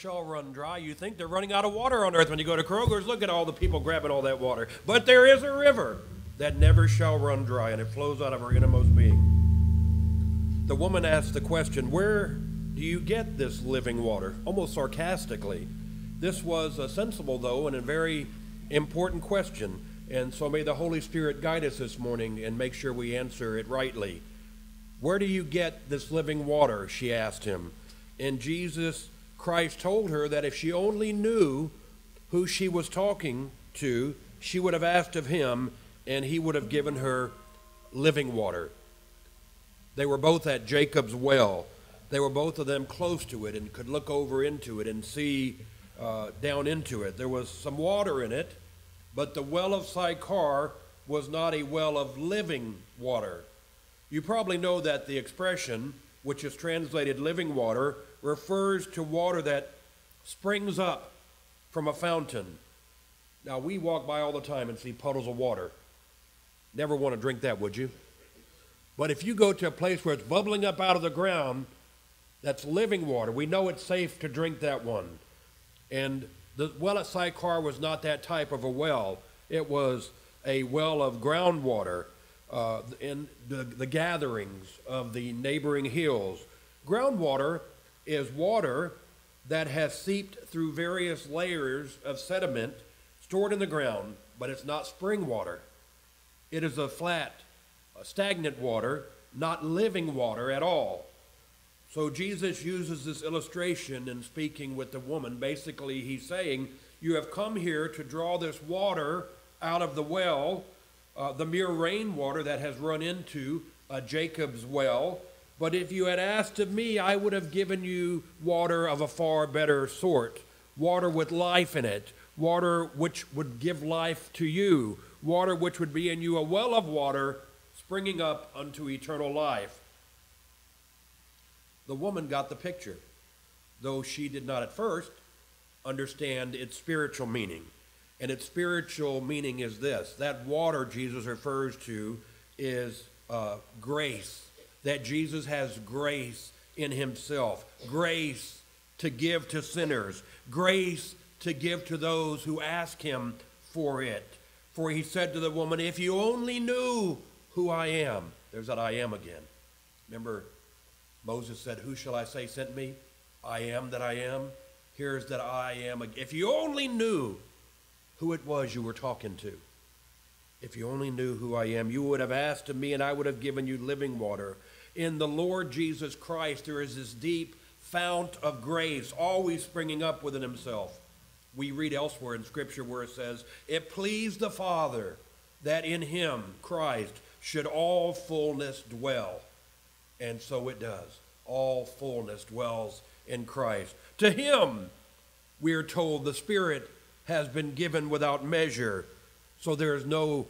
shall run dry. You think they're running out of water on earth when you go to Kroger's. Look at all the people grabbing all that water. But there is a river that never shall run dry, and it flows out of our innermost being. The woman asked the question, Where do you get this living water? Almost sarcastically. This was a sensible, though, and a very important question. And so may the Holy Spirit guide us this morning and make sure we answer it rightly. Where do you get this living water? She asked him. And Jesus Christ told her that if she only knew who she was talking to, she would have asked of him, and he would have given her living water. They were both at Jacob's well. They were both of them close to it and could look over into it and see uh, down into it. There was some water in it, but the well of Sychar was not a well of living water. You probably know that the expression, which is translated living water, refers to water that springs up from a fountain. Now, we walk by all the time and see puddles of water. Never want to drink that, would you? But if you go to a place where it's bubbling up out of the ground, that's living water. We know it's safe to drink that one. And the well at Sychar was not that type of a well. It was a well of groundwater uh, in the, the gatherings of the neighboring hills. Groundwater is water that has seeped through various layers of sediment stored in the ground, but it's not spring water. It is a flat, a stagnant water, not living water at all. So Jesus uses this illustration in speaking with the woman. Basically, he's saying, You have come here to draw this water out of the well, uh, the mere rainwater that has run into uh, Jacob's well. But if you had asked of me, I would have given you water of a far better sort, water with life in it, water which would give life to you, water which would be in you a well of water springing up unto eternal life. The woman got the picture, though she did not at first understand its spiritual meaning. And its spiritual meaning is this that water Jesus refers to is uh, grace that Jesus has grace in himself, grace to give to sinners, grace to give to those who ask him for it. For he said to the woman, If you only knew who I am, there's that I am again. Remember, Moses said, Who shall I say sent me? I am that I am. Here's that I am. If you only knew who it was you were talking to, if you only knew who I am, you would have asked of me, and I would have given you living water in the Lord Jesus Christ, there is this deep fount of grace always springing up within himself. We read elsewhere in Scripture where it says, It pleased the Father that in him, Christ, should all fullness dwell. And so it does. All fullness dwells in Christ. To him, we are told, the Spirit has been given without measure, so there is no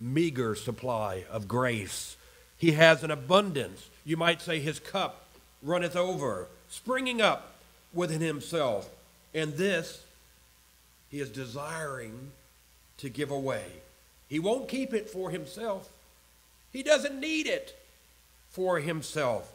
meager supply of grace he has an abundance. You might say his cup runneth over, springing up within himself. And this he is desiring to give away. He won't keep it for himself, he doesn't need it for himself.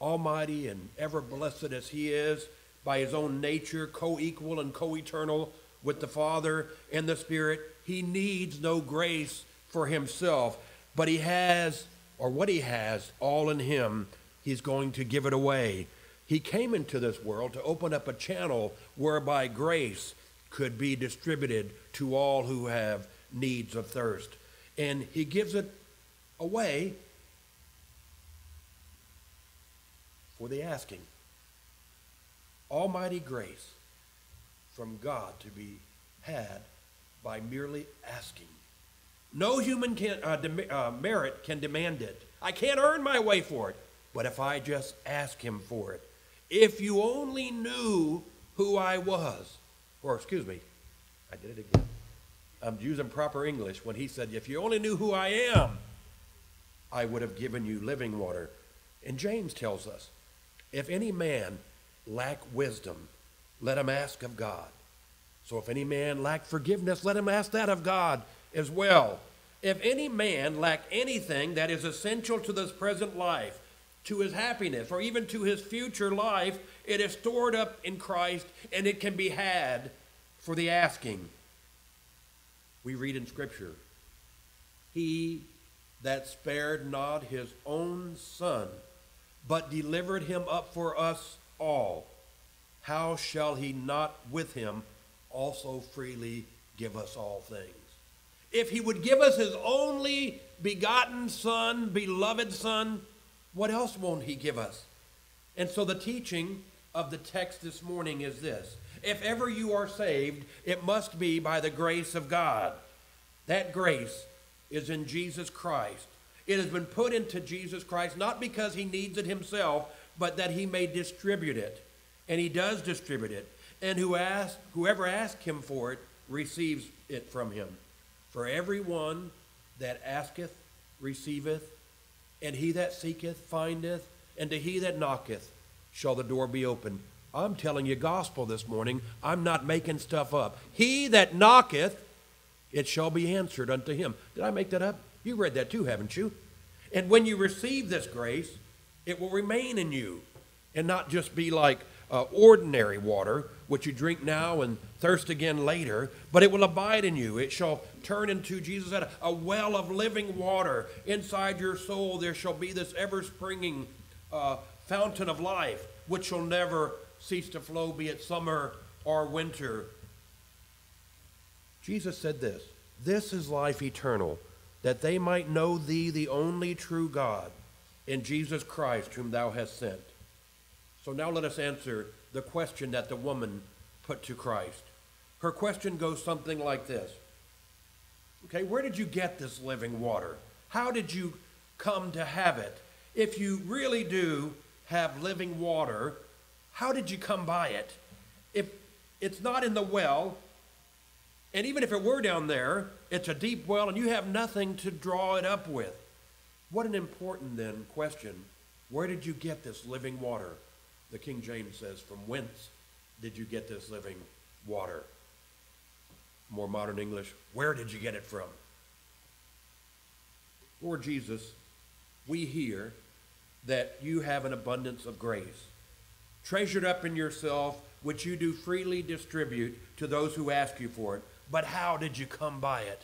Almighty and ever blessed as he is, by his own nature, co equal and co eternal with the Father and the Spirit, he needs no grace for himself, but he has or what he has, all in him, he's going to give it away. He came into this world to open up a channel whereby grace could be distributed to all who have needs of thirst. And he gives it away for the asking. Almighty grace from God to be had by merely asking. No human can, uh, de- uh, merit can demand it. I can't earn my way for it. But if I just ask Him for it, if you only knew who I was, or excuse me, I did it again. I'm using proper English when He said, if you only knew who I am, I would have given you living water. And James tells us, if any man lack wisdom, let him ask of God. So if any man lack forgiveness, let him ask that of God as well. If any man lack anything that is essential to this present life, to his happiness or even to his future life. It is stored up in Christ and it can be had for the asking. We read in Scripture, He that spared not his own Son, but delivered him up for us all, how shall he not with him also freely give us all things? If he would give us his only begotten Son, beloved Son, what else won't he give us? And so the teaching of the text this morning is this If ever you are saved, it must be by the grace of God. That grace is in Jesus Christ. It has been put into Jesus Christ not because he needs it himself, but that he may distribute it. And he does distribute it. And who ask, whoever asks him for it receives it from him. For everyone that asketh receiveth, and he that seeketh findeth, and to he that knocketh shall the door be open. I'm telling you gospel this morning. I'm not making stuff up. He that knocketh, it shall be answered unto him. Did I make that up? You read that too, haven't you? And when you receive this grace, it will remain in you and not just be like uh, ordinary water, which you drink now and thirst again later, but it will abide in you. It shall turn into, Jesus said, a well of living water. Inside your soul, there shall be this ever springing uh, fountain of life, which shall never cease to flow, be it summer or winter. Jesus said this This is life eternal that they might know thee, the only true God, in Jesus Christ, whom thou hast sent. So now let us answer the question that the woman put to Christ. Her question goes something like this Okay, where did you get this living water? How did you come to have it? If you really do have living water, how did you come by it? If it's not in the well, and even if it were down there, it's a deep well and you have nothing to draw it up with. What an important, then, question. Where did you get this living water? The King James says, From whence did you get this living water? More modern English, where did you get it from? Lord Jesus, we hear that you have an abundance of grace, treasured up in yourself, which you do freely distribute to those who ask you for it. But how did you come by it,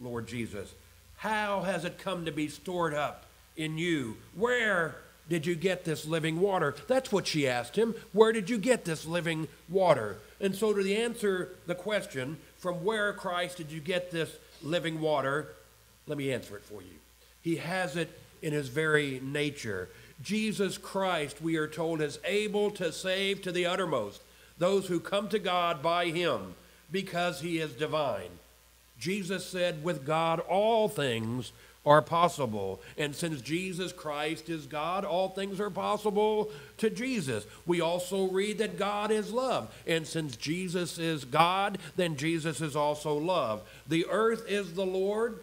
Lord Jesus? How has it come to be stored up in you? Where did you get this living water? That's what she asked him. Where did you get this living water? And so, to the answer the question, from where, Christ, did you get this living water? Let me answer it for you. He has it in his very nature. Jesus Christ, we are told, is able to save to the uttermost those who come to God by him because he is divine. Jesus said, with God, all things are possible. And since Jesus Christ is God, all things are possible to Jesus. We also read that God is love. And since Jesus is God, then Jesus is also love. The earth is the Lord,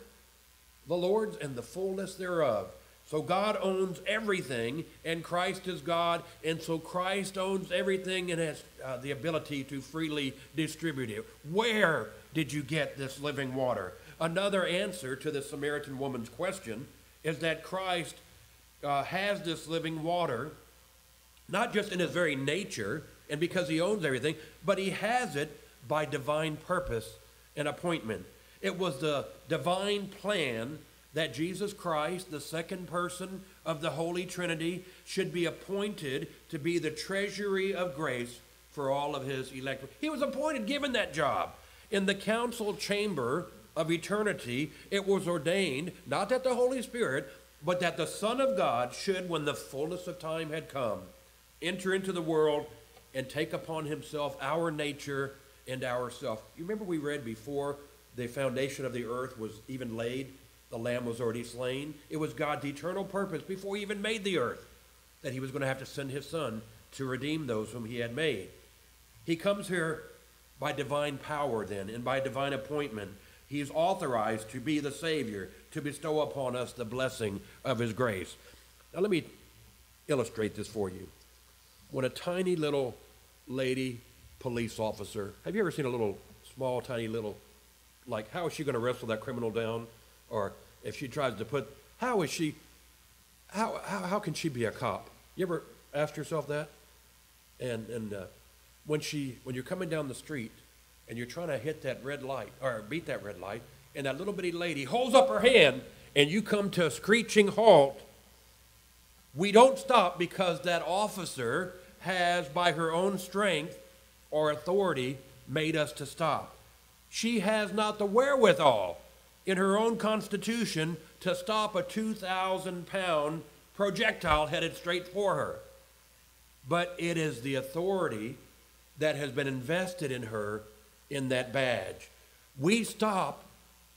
the Lord's, and the fullness thereof. So God owns everything, and Christ is God, and so Christ owns everything and has uh, the ability to freely distribute it. Where did you get this living water? Another answer to the Samaritan woman's question is that Christ uh, has this living water, not just in his very nature and because he owns everything, but he has it by divine purpose and appointment. It was the divine plan that Jesus Christ, the second person of the Holy Trinity, should be appointed to be the treasury of grace for all of his elect. He was appointed, given that job. In the council chamber of eternity, it was ordained, not that the Holy Spirit, but that the Son of God should, when the fullness of time had come, enter into the world and take upon himself our nature and our self. You remember we read before the foundation of the earth was even laid the lamb was already slain. It was God's eternal purpose before he even made the earth that he was going to have to send his son to redeem those whom he had made. He comes here by divine power, then, and by divine appointment. He's authorized to be the Savior, to bestow upon us the blessing of His grace. Now, let me illustrate this for you. When a tiny little lady police officer, have you ever seen a little small, tiny little, like, how is she going to wrestle that criminal down? Or if she tries to put, how is she? how, how, how can she be a cop? You ever asked yourself that? And, and uh, when, she, when you're coming down the street and you're trying to hit that red light or beat that red light, and that little bitty lady holds up her hand and you come to a screeching halt, we don't stop because that officer has, by her own strength or authority, made us to stop. She has not the wherewithal in her own constitution to stop a 2,000 pound projectile headed straight for her. But it is the authority that has been invested in her in that badge. We stop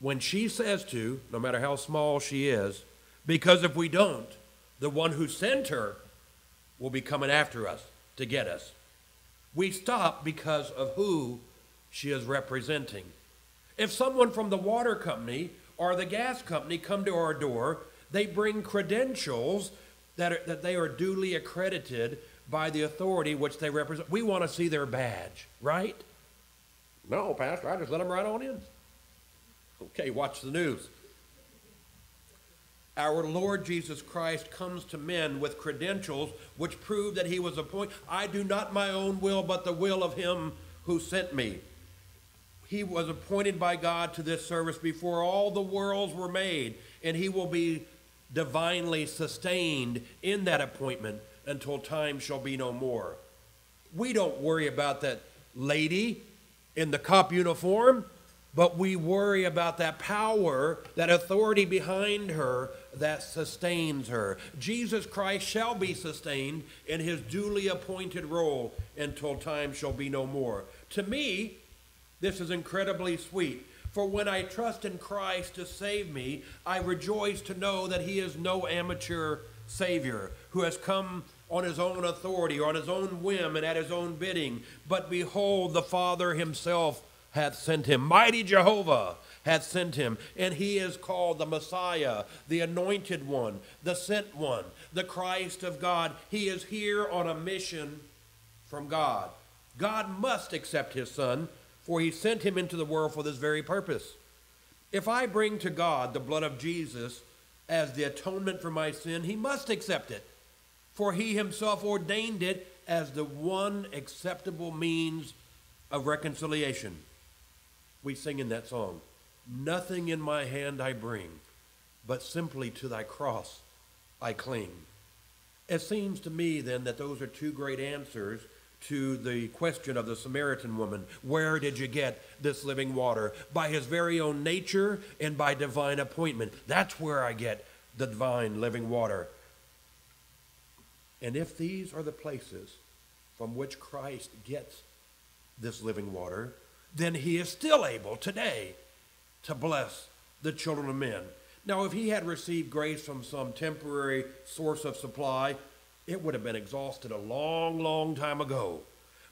when she says to, no matter how small she is, because if we don't, the one who sent her will be coming after us to get us. We stop because of who she is representing. If someone from the water company or the gas company come to our door, they bring credentials that, are, that they are duly accredited by the authority which they represent. We want to see their badge, right? No, Pastor, I just let them right on in. Okay, watch the news. Our Lord Jesus Christ comes to men with credentials which prove that he was appointed. I do not my own will, but the will of him who sent me. He was appointed by God to this service before all the worlds were made, and he will be divinely sustained in that appointment until time shall be no more. We don't worry about that lady in the cop uniform, but we worry about that power, that authority behind her that sustains her. Jesus Christ shall be sustained in his duly appointed role until time shall be no more. To me, this is incredibly sweet. For when I trust in Christ to save me, I rejoice to know that he is no amateur Savior who has come on his own authority or on his own whim and at his own bidding. But behold, the Father himself hath sent him. Mighty Jehovah hath sent him, and he is called the Messiah, the anointed one, the sent one, the Christ of God. He is here on a mission from God. God must accept his son, for he sent him into the world for this very purpose. If I bring to God the blood of Jesus as the atonement for my sin, he must accept it, for he himself ordained it as the one acceptable means of reconciliation. We sing in that song. Nothing in my hand I bring, but simply to thy cross I cling. It seems to me then that those are two great answers to the question of the Samaritan woman where did you get this living water? By his very own nature and by divine appointment. That's where I get the divine living water. And if these are the places from which Christ gets this living water, then he is still able today to bless the children of men. Now, if he had received grace from some temporary source of supply, it would have been exhausted a long, long time ago.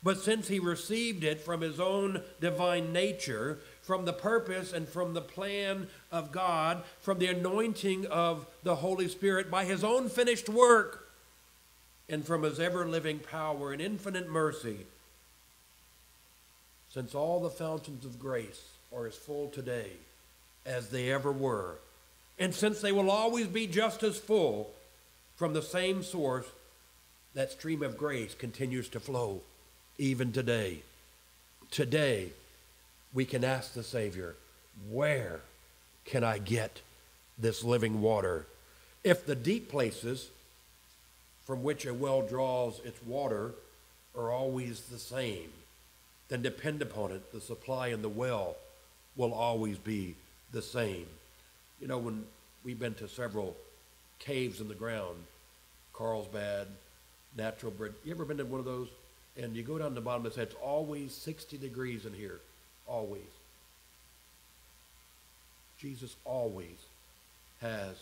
But since he received it from his own divine nature, from the purpose and from the plan of God, from the anointing of the Holy Spirit by his own finished work, and from his ever living power and infinite mercy, since all the fountains of grace are as full today as they ever were. And since they will always be just as full from the same source, that stream of grace continues to flow even today. Today, we can ask the Savior, Where can I get this living water? If the deep places from which a well draws its water are always the same, then depend upon it, the supply in the well will always be the same. You know, when we've been to several caves in the ground, Carlsbad, Natural Bridge, you ever been to one of those? And you go down to the bottom and say, it's always 60 degrees in here. Always. Jesus always has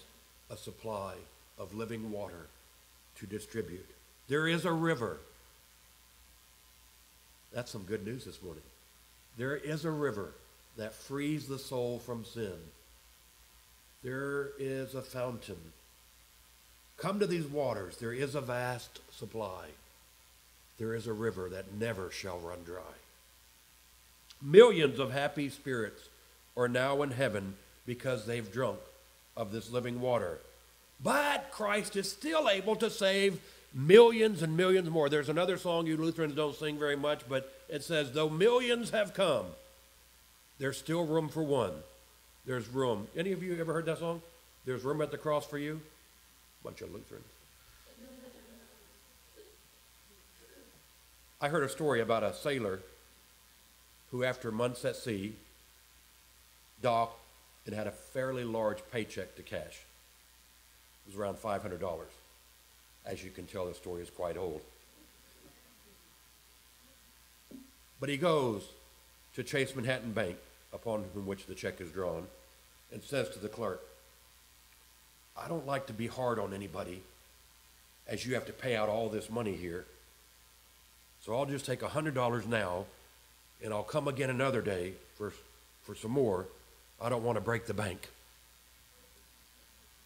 a supply of living water to distribute. There is a river. That's some good news this morning. There is a river that frees the soul from sin. There is a fountain. Come to these waters. There is a vast supply. There is a river that never shall run dry. Millions of happy spirits are now in heaven because they've drunk of this living water. But Christ is still able to save millions and millions more. There's another song you Lutherans don't sing very much, but it says, Though millions have come, there's still room for one. There's room. Any of you ever heard that song? There's room at the cross for you? Bunch of Lutherans. I heard a story about a sailor who, after months at sea, docked and had a fairly large paycheck to cash. It was around $500. As you can tell, the story is quite old. But he goes to Chase Manhattan Bank, upon whom which the check is drawn, and says to the clerk, I don't like to be hard on anybody as you have to pay out all this money here. So I'll just take $100 now and I'll come again another day for, for some more. I don't want to break the bank.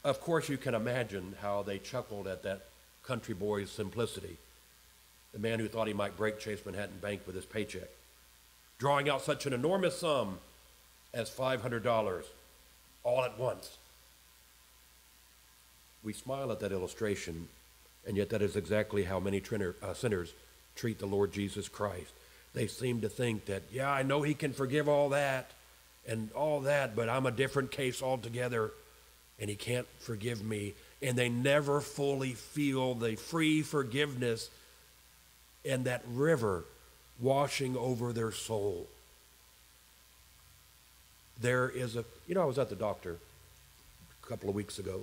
Of course, you can imagine how they chuckled at that country boy's simplicity. The man who thought he might break Chase Manhattan Bank with his paycheck, drawing out such an enormous sum as $500 all at once. We smile at that illustration, and yet that is exactly how many uh, sinners treat the Lord Jesus Christ. They seem to think that, yeah, I know He can forgive all that and all that, but I'm a different case altogether, and He can't forgive me. And they never fully feel the free forgiveness and that river washing over their soul. There is a, you know, I was at the doctor a couple of weeks ago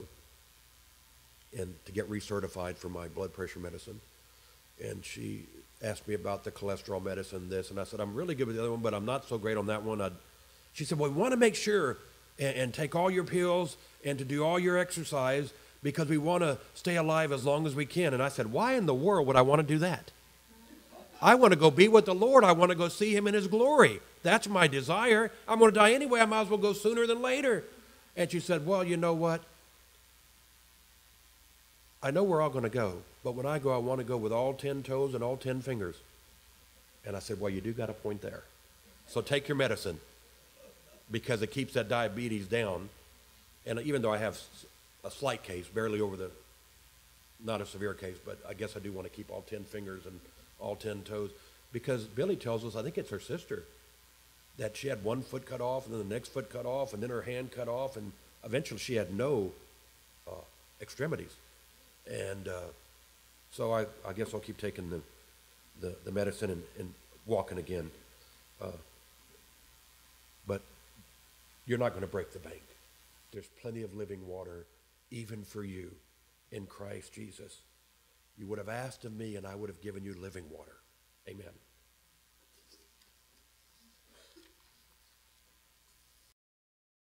and to get recertified for my blood pressure medicine. And she asked me about the cholesterol medicine, this, and I said, I'm really good with the other one, but I'm not so great on that one. I'd, she said, Well, we want to make sure and, and take all your pills and to do all your exercise because we want to stay alive as long as we can. And I said, Why in the world would I want to do that? I want to go be with the Lord. I want to go see him in his glory. That's my desire. I'm going to die anyway. I might as well go sooner than later. And she said, Well, you know what? I know we're all going to go, but when I go, I want to go with all 10 toes and all 10 fingers. And I said, Well, you do got a point there. So take your medicine because it keeps that diabetes down. And even though I have a slight case, barely over the, not a severe case, but I guess I do want to keep all 10 fingers and all 10 toes. Because Billy tells us, I think it's her sister, that she had one foot cut off and then the next foot cut off and then her hand cut off and eventually she had no uh, extremities. And uh, so I, I guess I'll keep taking the, the, the medicine and, and walking again. Uh, you're not going to break the bank. There's plenty of living water, even for you, in Christ Jesus. You would have asked of me, and I would have given you living water. Amen.